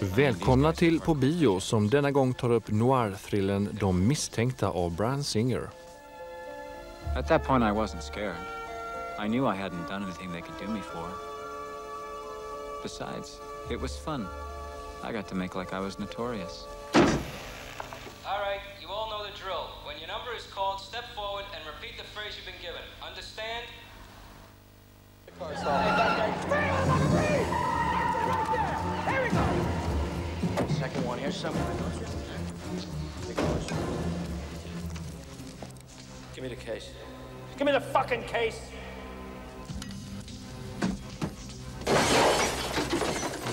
Välkomna till På bio som denna gång tar upp noir-thrillen De misstänkta av Bryan Singer. At that point, I wasn't scared. I knew I hadn't done anything they could do me for. Besides, it was fun. I got to make like I was notorious. All right, you all know the drill. When your number is called, step forward and repeat the phrase you've been given. Understand? Second one here. Give me the case. Give me the fucking case!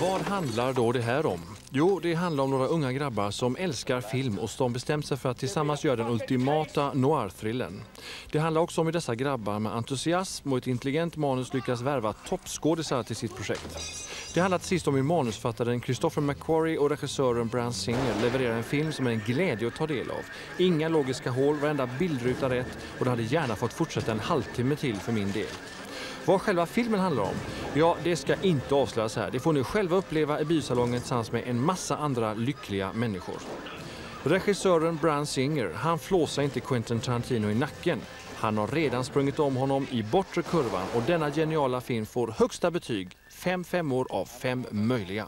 Vad handlar då det här om? Jo, det handlar om några unga grabbar som älskar film och som bestämt sig för att tillsammans göra den ultimata noir-thrillen. Det handlar också om hur dessa grabbar med entusiasm och ett intelligent manus lyckas värva toppskådisar till sitt projekt. Det handlar till sist om hur manusförfattaren Christopher McQuarrie och regissören Brian Singer levererar en film som är en glädje att ta del av. Inga logiska hål, varenda bildruta rätt och det hade gärna fått fortsätta en halvtimme till för min del. Vad själva filmen handlar om? Ja, det ska inte avslöjas här. Det får ni själva uppleva i biosalongen tillsammans med en massa andra lyckliga människor. Regissören Bran Singer, han flåsar inte Quentin Tarantino i nacken. Han har redan sprungit om honom i bortre kurvan och denna geniala film får högsta betyg, fem femmor av fem möjliga.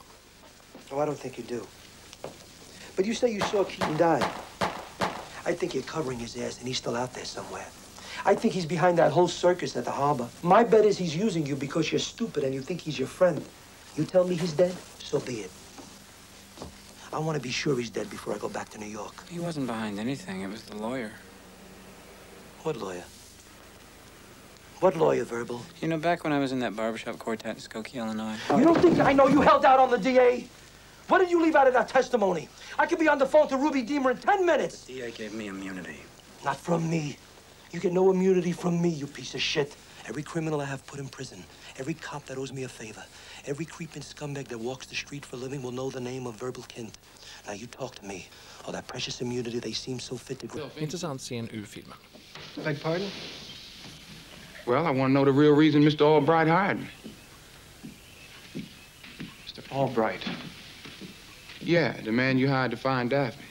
Oh, I don't think you do. But you say you saw Keaton die. I think you're covering his ass and he's still out there somewhere. I think he's behind that whole circus at the harbor. My bet is he's using you because you're stupid and you think he's your friend. You tell me he's dead, so be it. I want to be sure he's dead before I go back to New York. He wasn't behind anything. It was the lawyer. What lawyer? What lawyer, Verbal? You know, back when I was in that barbershop quartet in Skokie, Illinois. You don't think I know you held out on the DA? What did you leave out of that testimony? I could be on the phone to Ruby Deemer in 10 minutes. The DA gave me immunity. Not from me. You get no immunity from me, you piece of shit. Every criminal I have put in prison, every cop that owes me a favor, every creeping scumbag that walks the street for a living will know the name of Verbal Kint. Now you talk to me. Oh, that precious immunity they seem so fit to grow. Intressant scen ur filmen. Beg pardon? Well, I want to know the real reason Mr. Albright hired me. Mr. Albright. Yeah, the man you hired to find Daphne.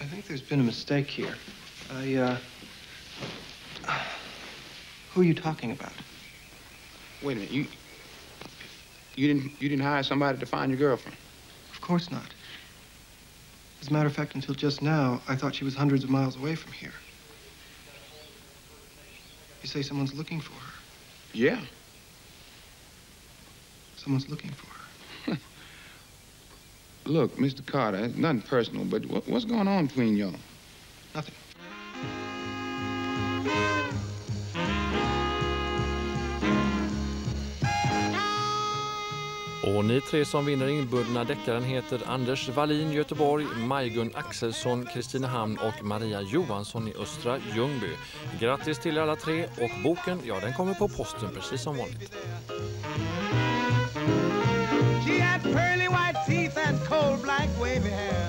I think there's been a mistake here. I, uh... Who are you talking about? Wait a minute, you... You didn't, you didn't hire somebody to find your girlfriend? Of course not. As a matter of fact, until just now, I thought she was hundreds of miles away from here. You say someone's looking for her. Yeah. Someone's looking for her. Look, Mr. Carter, nothing personal, but what's going on between y'all? Nothing. Och ni tre som vinner inbundna deckaren heter Anders Wallin Göteborg, Majgun Axelsson Kristinehamn och Maria Johansson i Östra Ljungby. Grattis till er alla tre och boken, ja den kommer på posten precis som vanligt. She had pearly white teeth and cold black wavy hair.